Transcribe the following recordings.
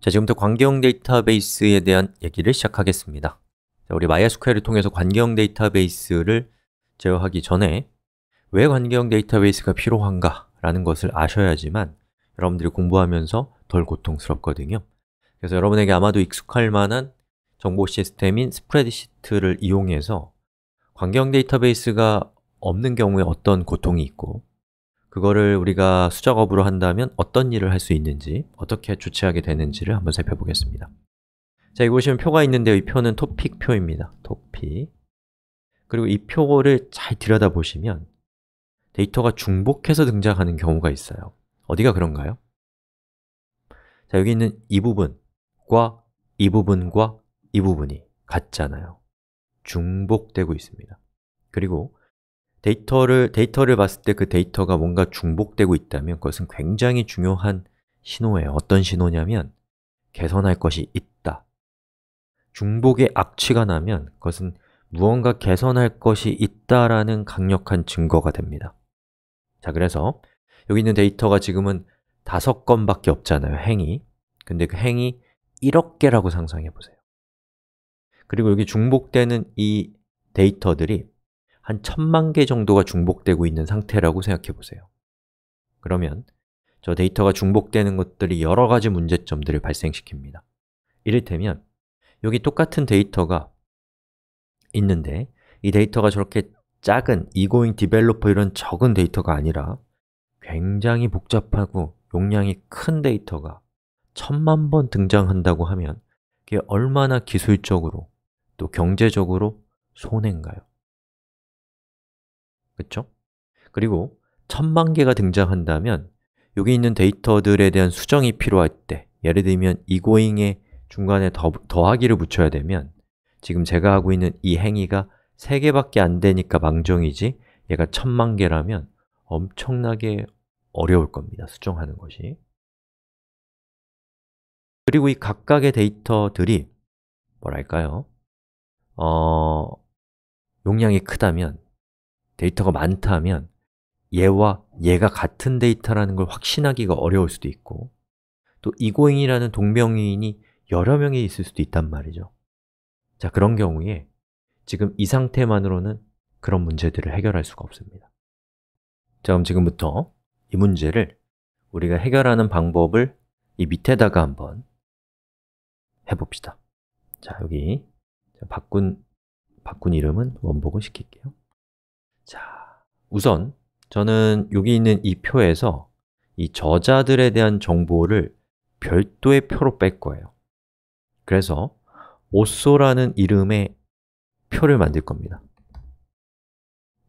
자, 지금부터 관계형 데이터베이스에 대한 얘기를 시작하겠습니다. 자, 우리 MySQL을 통해서 관계형 데이터베이스를 제어하기 전에 왜 관계형 데이터베이스가 필요한가 라는 것을 아셔야지만 여러분들이 공부하면서 덜 고통스럽거든요. 그래서 여러분에게 아마도 익숙할 만한 정보 시스템인 스프레드시트를 이용해서 관계형 데이터베이스가 없는 경우에 어떤 고통이 있고 그거를 우리가 수작업으로 한다면 어떤 일을 할 수 있는지, 어떻게 조치하게 되는지를 한번 살펴보겠습니다 자, 여기 보시면 표가 있는데요. 이 표는 토픽 표입니다. 토픽 그리고 이 표를 잘 들여다보시면 데이터가 중복해서 등장하는 경우가 있어요 어디가 그런가요? 자, 여기 있는 이 부분과 이 부분과 이 부분이 같잖아요 중복되고 있습니다 그리고 데이터를, 데이터를 봤을 때 그 데이터가 뭔가 중복되고 있다면 그것은 굉장히 중요한 신호예요. 어떤 신호냐면 개선할 것이 있다. 중복의 악취가 나면 그것은 무언가 개선할 것이 있다라는 강력한 증거가 됩니다. 자, 그래서 여기 있는 데이터가 지금은 다섯 건밖에 없잖아요, 행이 근데 그 행이 1억 개라고 상상해 보세요. 그리고 여기 중복되는 이 데이터들이 한 천만 개 정도가 중복되고 있는 상태라고 생각해 보세요 그러면 저 데이터가 중복되는 것들이 여러 가지 문제점들을 발생시킵니다 이를테면 여기 똑같은 데이터가 있는데 이 데이터가 저렇게 작은 egoing developer 이런 적은 데이터가 아니라 굉장히 복잡하고 용량이 큰 데이터가 천만 번 등장한다고 하면 그게 얼마나 기술적으로 또 경제적으로 손해인가요? 그렇죠? 그리고 천만 개가 등장한다면 여기 있는 데이터들에 대한 수정이 필요할 때 예를 들면 egoing에 중간에 더, 더하기를 붙여야 되면 지금 제가 하고 있는 이 행위가 3개밖에 안 되니까 망정이지 얘가 천만 개라면 엄청나게 어려울 겁니다, 수정하는 것이 그리고 이 각각의 데이터들이 뭐랄까요? 어, 용량이 크다면 데이터가 많다면 얘와 얘가 같은 데이터라는 걸 확신하기가 어려울 수도 있고 또 이고잉이라는 동명이인이 여러 명이 있을 수도 있단 말이죠. 자, 그런 경우에 지금 이 상태만으로는 그런 문제들을 해결할 수가 없습니다. 자, 그럼 지금부터 이 문제를 우리가 해결하는 방법을 이 밑에다가 한번 해봅시다. 자, 여기. 바꾼, 바꾼 이름은 원복을 시킬게요 자, 우선 저는 여기 있는 이 표에서 이 저자들에 대한 정보를 별도의 표로 뺄 거예요. 그래서 오쏘라는 이름의 표를 만들 겁니다.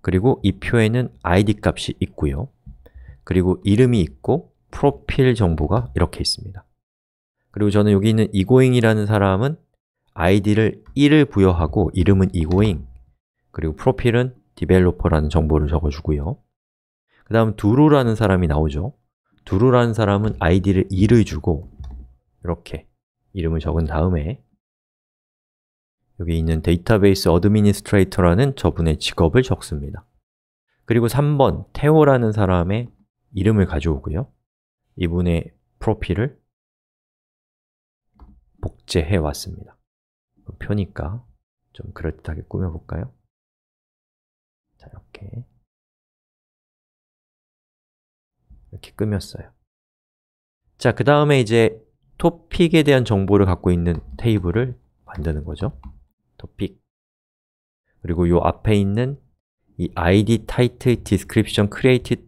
그리고 이 표에는 id 값이 있고요. 그리고 이름이 있고 프로필 정보가 이렇게 있습니다. 그리고 저는 여기 있는 이고잉이라는 사람은 id를 1을 부여하고 이름은 이고잉 그리고 프로필은 developer라는 정보를 적어주고요. 그 다음 두루라는 사람이 나오죠. 두루라는 사람은 id를 2를 주고 이렇게 이름을 적은 다음에 여기 있는 database administrator라는 저분의 직업을 적습니다. 그리고 3번 테오라는 사람의 이름을 가져오고요. 이분의 프로필을 복제해 왔습니다. 표니까 좀 그럴듯하게 꾸며볼까요? 자, 이렇게. 이렇게 꾸몄어요. 자, 그 다음에 이제 토픽에 대한 정보를 갖고 있는 테이블을 만드는 거죠. 토픽 그리고 이 앞에 있는 이 id, title, description, created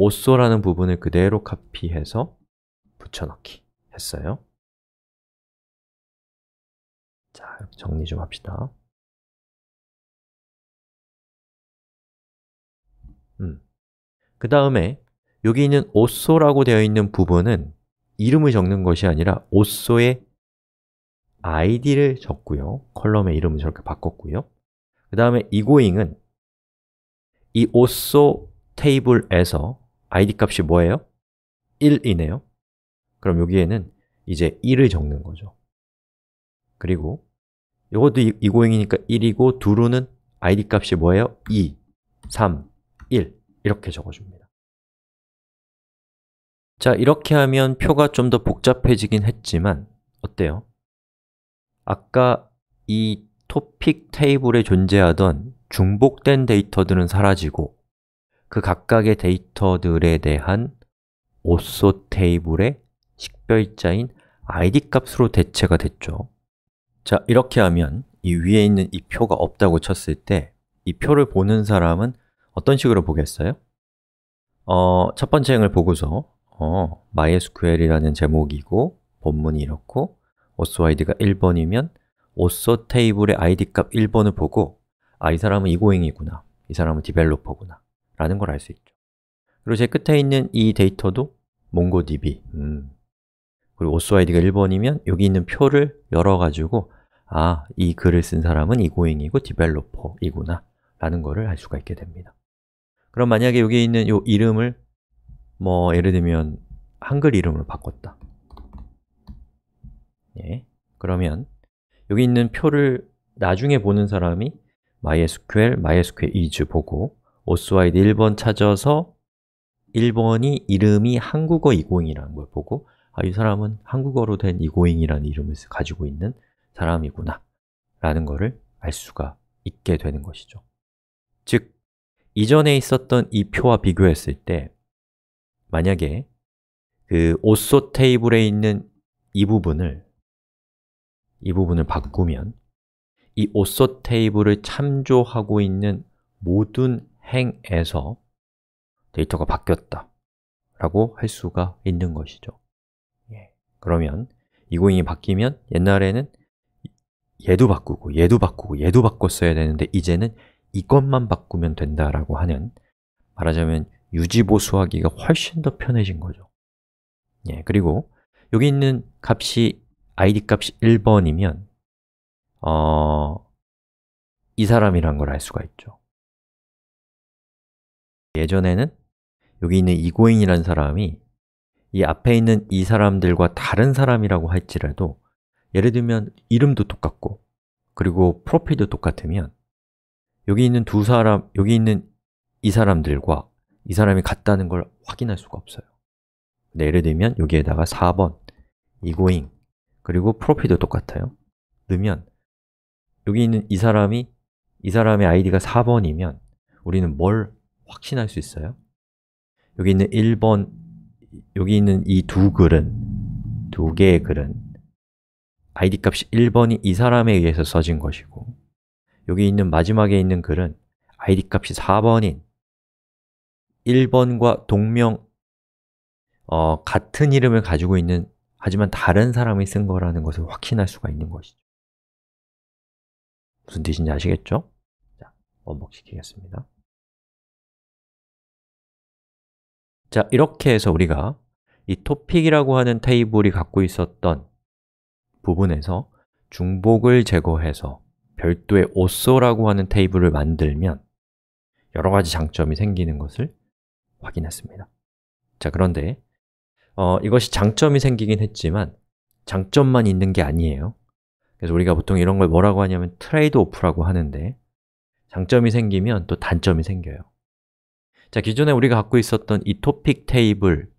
also라는 부분을 그대로 카피해서 붙여넣기 했어요. 자, 정리 좀 합시다 음. 그 다음에 여기 있는 author라고 되어 있는 부분은 이름을 적는 것이 아니라 오쏘의 id를 적고요 column의 이름을 저렇게 바꿨고요 그 다음에 이고잉은 이 오쏘 테이블에서 id 값이 뭐예요? 1이네요 그럼 여기에는 이제 1을 적는 거죠 그리고 이것도 이고잉이니까 1이고 두루는 id 값이 뭐예요? 2, 3, 1 이렇게 적어줍니다 자, 이렇게 하면 표가 좀 더 복잡해지긴 했지만 어때요? 아까 이 토픽 테이블에 존재하던 중복된 데이터들은 사라지고 그 각각의 데이터들에 대한 오소 테이블의 식별자인 id 값으로 대체가 됐죠 자, 이렇게 하면 이 위에 있는 이 표가 없다고 쳤을 때 이 표를 보는 사람은 어떤 식으로 보겠어요? 어, 첫 번째 행을 보고서 어, MySQL이라는 제목이고 본문이 이렇고 오소 아이디가 1번이면 오소 테이블의 id 값 1번을 보고 아, 이 사람은 이고잉이구나 이 사람은 디벨로퍼구나 라는 걸 알 수 있죠 그리고 제 끝에 있는 이 데이터도 몽고DB 음. 그리고 오소 아이디가 1번이면 여기 있는 표를 열어가지고 아, 이 글을 쓴 사람은 이고잉이고 디벨로퍼이구나 라는 것을 알 수가 있게 됩니다 그럼 만약에 여기 있는 이 이름을 뭐 예를 들면 한글 이름으로 바꿨다. 예, 그러면 여기 있는 표를 나중에 보는 사람이 MySQL, MySQL is 보고 OSID 1번 찾아서 1번이 이름이 한국어 이고잉이라는 걸 보고 아, 이 사람은 한국어로 된 이고잉이라는 이름을 가지고 있는 사람이구나 라는 것을 알 수가 있게 되는 것이죠. 즉, 이전에 있었던 이 표와 비교했을 때 만약에 그 오소 테이블에 있는 이 부분을 이 부분을 바꾸면 이 오소 테이블을 참조하고 있는 모든 행에서 데이터가 바뀌었다 라고 할 수가 있는 것이죠 예. 그러면 이 고잉이 바뀌면 옛날에는 얘도 바꾸고 얘도 바꾸고 얘도 바꿨어야 되는데 이제는 이것만 바꾸면 된다라고 하는 말하자면 유지보수하기가 훨씬 더 편해진 거죠. 예, 그리고 여기 있는 값이 id 값이 1번이면 어, 이 사람이란 걸 알 수가 있죠. 예전에는 여기 있는 이고잉이라는 사람이 이 앞에 있는 이 사람들과 다른 사람이라고 할지라도 예를 들면 이름도 똑같고 그리고 프로필도 똑같으면 여기 있는 두 사람, 여기 있는 이 사람들과 이 사람이 같다는 걸 확인할 수가 없어요 근데 예를 들면 여기에다가 4번, 이고잉, 그리고 프로필도 똑같아요 넣으면 여기 있는 이 사람이 이 사람의 아이디가 4번이면 우리는 뭘 확신할 수 있어요? 여기 있는 1번, 여기 있는 이 두 글은 두 개의 글은 id 값이 1번이 이 사람에 의해서 써진 것이고 여기 있는 마지막에 있는 글은 id 값이 4번인 1번과 동명 어, 같은 이름을 가지고 있는 하지만 다른 사람이 쓴 거라는 것을 확신할 수가 있는 것이죠 무슨 뜻인지 아시겠죠? 자, 원복시키겠습니다 자, 이렇게 해서 우리가 이 토픽이라고 하는 테이블이 갖고 있었던 부분에서 중복을 제거해서 별도의 오소라고 하는 테이블을 만들면 여러 가지 장점이 생기는 것을 확인했습니다. 자, 그런데 어, 이것이 장점이 생기긴 했지만 장점만 있는 게 아니에요. 그래서 우리가 보통 이런 걸 뭐라고 하냐면 트레이드 오프라고 하는데 장점이 생기면 또 단점이 생겨요. 자, 기존에 우리가 갖고 있었던 이 토픽 테이블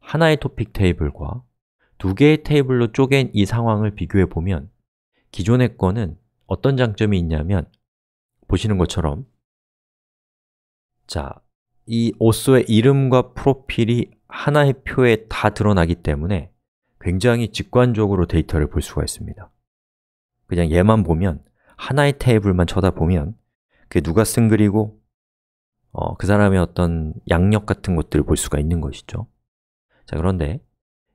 하나의 토픽 테이블과 두 개의 테이블로 쪼갠 이 상황을 비교해 보면 기존의 거는 어떤 장점이 있냐면 보시는 것처럼 자, 이 오소의 이름과 프로필이 하나의 표에 다 드러나기 때문에 굉장히 직관적으로 데이터를 볼 수가 있습니다. 그냥 얘만 보면 하나의 테이블만 쳐다보면 그게 누가 쓴 글이고 어, 그 사람의 어떤 양력 같은 것들을 볼 수가 있는 것이죠. 자 그런데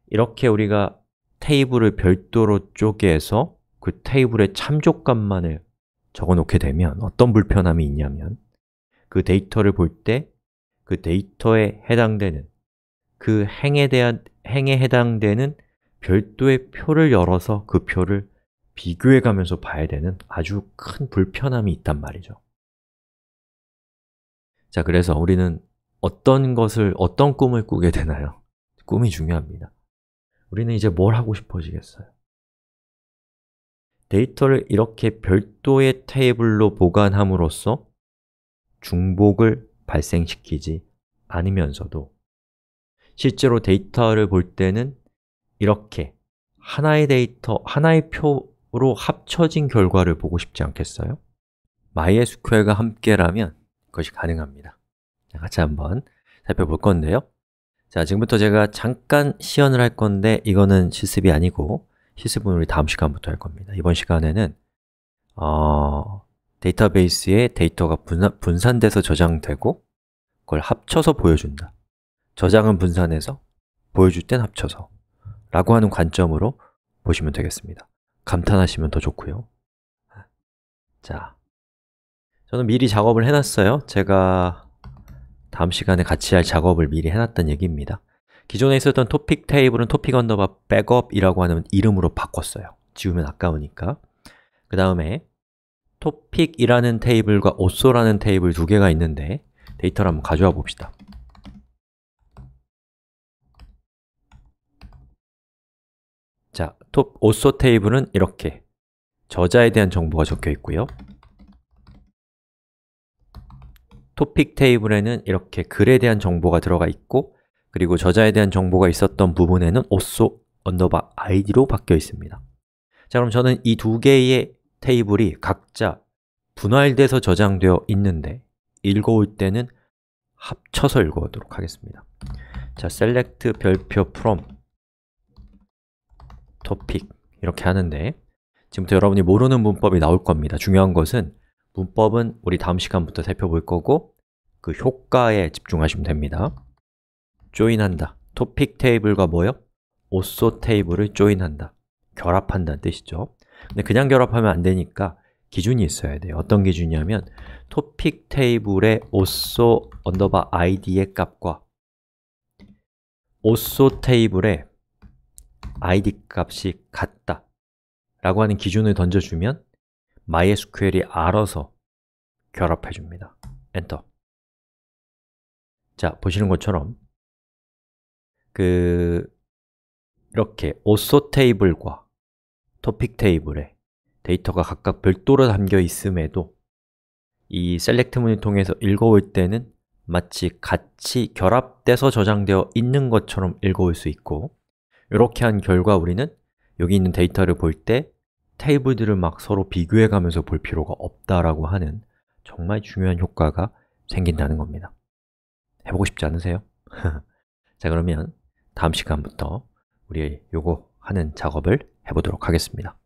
이렇게 우리가 테이블을 별도로 쪼개서 그 테이블의 참조값만을 적어 놓게 되면 어떤 불편함이 있냐면 그 데이터를 볼 때 그 데이터에 해당되는 그 행에 대한 행에 해당되는 별도의 표를 열어서 그 표를 비교해 가면서 봐야 되는 아주 큰 불편함이 있단 말이죠 자, 그래서 우리는 어떤 것을, 어떤 꿈을 꾸게 되나요? 꿈이 중요합니다 우리는 이제 뭘 하고 싶어지겠어요? 데이터를 이렇게 별도의 테이블로 보관함으로써 중복을 발생시키지 않으면서도 실제로 데이터를 볼 때는 이렇게 하나의 데이터, 하나의 표로 합쳐진 결과를 보고 싶지 않겠어요? MySQL과 함께라면 그것이 가능합니다 같이 한번 살펴볼 건데요 자, 지금부터 제가 잠깐 시연을 할 건데 이거는 실습이 아니고 실습은 우리 다음 시간부터 할 겁니다. 이번 시간에는 어, 데이터베이스에 데이터가 분산, 돼서 저장되고 그걸 합쳐서 보여준다. 저장은 분산해서 보여줄 땐 합쳐서 라고 하는 관점으로 보시면 되겠습니다. 감탄하시면 더 좋고요. 자, 저는 미리 작업을 해놨어요. 제가 다음 시간에 같이 할 작업을 미리 해놨던 얘기입니다 기존에 있었던 토픽 테이블은 topic underbar backup이라고 하는 이름으로 바꿨어요. 지우면 아까우니까. 그 다음에 topic이라는 테이블과 author라는 테이블 두 개가 있는데 데이터를 한번 가져와 봅시다. 자, 톱 오소 테이블은 이렇게 저자에 대한 정보가 적혀 있고요. 토픽 테이블에는 이렇게 글에 대한 정보가 들어가 있고 그리고 저자에 대한 정보가 있었던 부분에는 author underbar id로 바뀌어 있습니다. 자, 그럼 저는 이 두 개의 테이블이 각자 분할돼서 저장되어 있는데 읽어올 때는 합쳐서 읽어오도록 하겠습니다. 자, select 별표 from topic 이렇게 하는데 지금부터 여러분이 모르는 문법이 나올 겁니다. 중요한 것은 문법은 우리 다음 시간부터 살펴볼 거고 그 효과에 집중하시면 됩니다 조인한다. 토픽 테이블과 뭐요? author 테이블을 join한다. 결합한다는 뜻이죠. 근데 그냥 결합하면 안 되니까 기준이 있어야 돼요. 어떤 기준이냐면 토픽 테이블의 author underbar id의 값과 오소 테이블의 id 값이 같다 라고 하는 기준을 던져주면 MySQL이 알아서 결합해 줍니다. 엔터. 자, 보시는 것처럼 그 이렇게 author 테이블과 토픽 테이블에 데이터가 각각 별도로 담겨 있음에도 이 select 문을 통해서 읽어올 때는 마치 같이 결합돼서 저장되어 있는 것처럼 읽어올 수 있고 이렇게 한 결과 우리는 여기 있는 데이터를 볼 때 테이블들을 막 서로 비교해 가면서 볼 필요가 없다라고 하는 정말 중요한 효과가 생긴다는 겁니다 해보고 싶지 않으세요? 자 그러면 다음 시간부터 우리 요거 하는 작업을 해보도록 하겠습니다